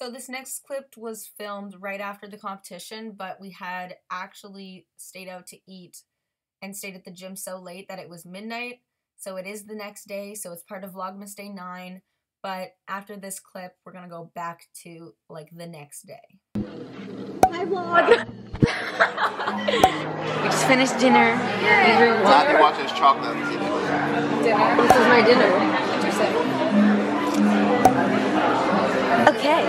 So this next clip was filmed right after the competition, but we had actually stayed out to eat and stayed at the gym so late that it was midnight. So it is the next day, so it's part of Vlogmas Day 9. But after this clip, we're gonna go back to like the next day. Hi vlog. We just finished dinner. We'll have to watch this chocolate Dinner. This is my dinner. Okay.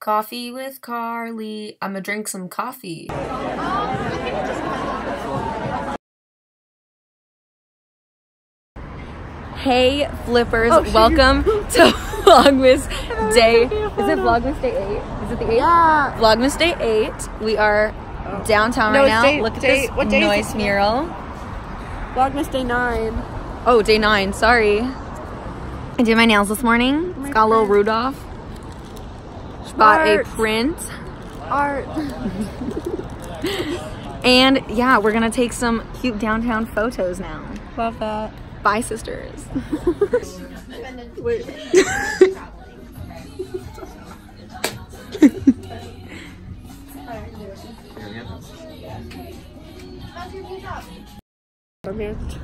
Coffee with Carly. I'm gonna drink some coffee. Hey flippers, oh, welcome to Vlogmas oh, Day. Is it Vlogmas Day 8? Is it the 8th? Yeah. Vlogmas Day 8. We are oh. downtown No, right now. day- Look at day- this what day noise mural. Vlogmas day nine. Oh, day 9, sorry. I did my nails this morning. It's got a little Rudolph. She bought a print. Art. And yeah, we're gonna take some cute downtown photos now. Love that. Bye, sisters. Wait.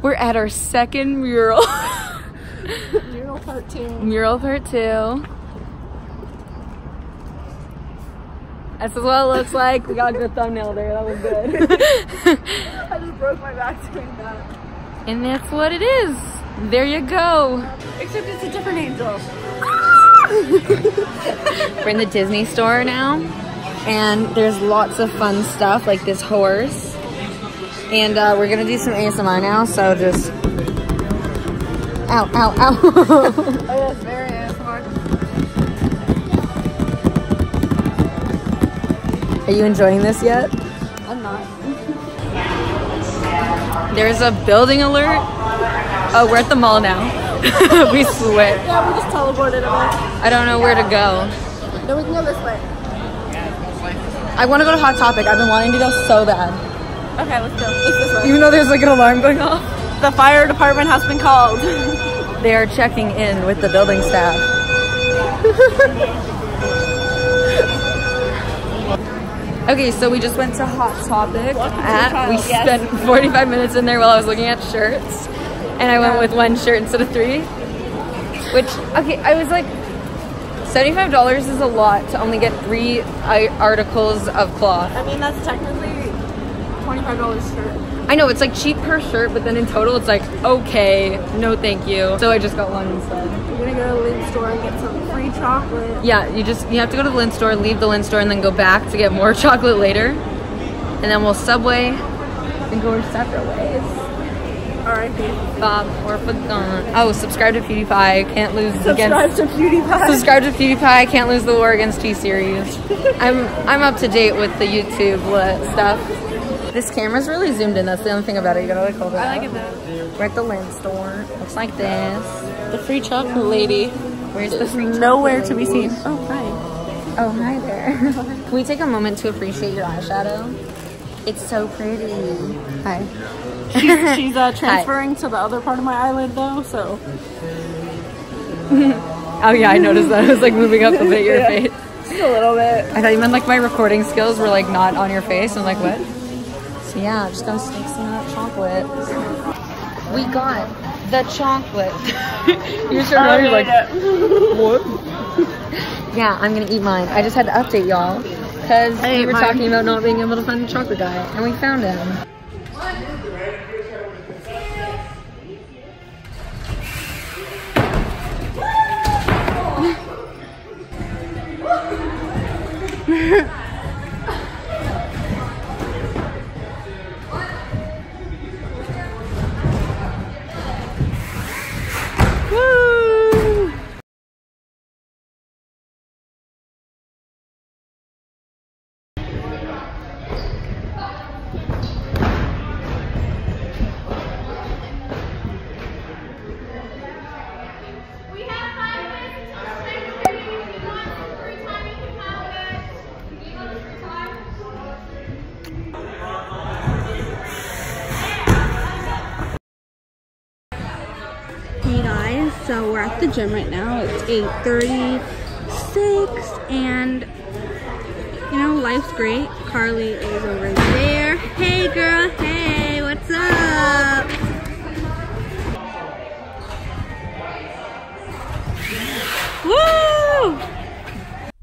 We're at our second mural. Mural part two. mural part two. This is what it looks like. We got a good thumbnail there. That was good. I just broke my back doing that. And that's what it is. There you go. Except it's a different angel. We're in the Disney store now, and there's lots of fun stuff like this horse. And uh, we're gonna do some ASMR now, so just. Ow, ow, ow. Oh yes, very ASMR. Are you enjoying this yet? I'm not. There's a building alert. Oh, we're at the mall now. we switched. Yeah, we just teleported away. I don't know where to go. No, we can go this way. I want to go to Hot Topic. I've been wanting to go so bad. Okay, let's go. It's this way. Even though there's like an alarm going off. The fire department has been called. They are checking in with the building staff. okay, so we just went to Hot Topic. At, we spent 45 minutes in there while I was looking at shirts. And I went with one shirt instead of three. Which, okay, I was like, $75 is a lot to only get three uh, articles of cloth. I mean, that's technically $25 shirt. I know it's like cheap per shirt, but then in total it's like, okay, no thank you. So I just got one instead. We're gonna go to the Lindt store and get some free chocolate. Yeah, you just you have to go to the Lindt store, leave the Lindt store, and then go back to get more chocolate later. And then we'll subway and go our separate ways. Alright, Bob or Fagon. Oh, subscribe to PewDiePie. Can't lose subscribe against to PewDiePie. subscribe to PewDiePie. Can't lose the war against T series. I'm I'm up to date with the YouTube stuff. This camera's really zoomed in. That's the only thing about it. You gotta like hold it. I like it though. We're at the Lindt store. Looks like this. The free chocolate lady. Where's the free Nowhere to be seen. Oh, hi. Oh, hi there. Can we take a moment to appreciate your eyeshadow? It's so pretty. Hi. She's, she's uh, transferring to the other part of my eyelid though, so. Oh yeah, I noticed that. I was like moving up a bit your Yeah. face. Just a little bit. I thought you meant like my recording skills were like not on your face. I'm like, what? So yeah, just gonna stick some of that chocolate. We got the chocolate. You're sure Oh, you're like, what? yeah, I'm gonna eat mine. I just had to update y'all because we were mine. talking about not being able to find the chocolate guy, and we found him. so we're at the gym right now. It's 8.36 and you know, life's great. Carly is over there. Hey girl, hey, what's up? Woo!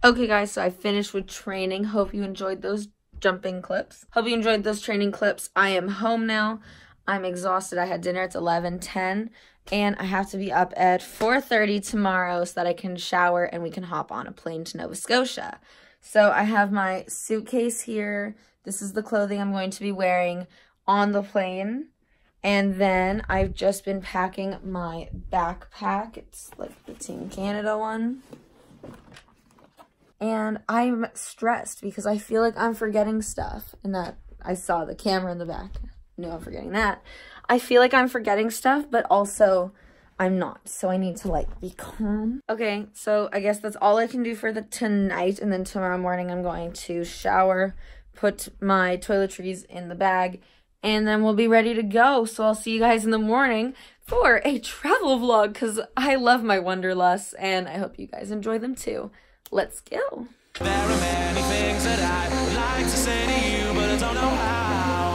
Okay guys, so I finished with training. Hope you enjoyed those jumping clips. Hope you enjoyed those training clips. I am home now. I'm exhausted. I had dinner at 11:10 and I have to be up at 4:30 tomorrow so that I can shower and we can hop on a plane to Nova Scotia. So I have my suitcase here. This is the clothing I'm going to be wearing on the plane. And then I've just been packing my backpack. It's like the Team Canada one. And I'm stressed because I feel like I'm forgetting stuff. And that I saw the camera in the back. No, I'm forgetting that. I feel like I'm forgetting stuff, but also I'm not. So I need to like be calm. Okay, so I guess that's all I can do for the tonight. And then tomorrow morning I'm going to shower, put my toiletries in the bag, and then we'll be ready to go. So I'll see you guys in the morning for a travel vlog because I love my wanderlusts and I hope you guys enjoy them too. Let's go. There are many things that I like to say to you, but I don't know how.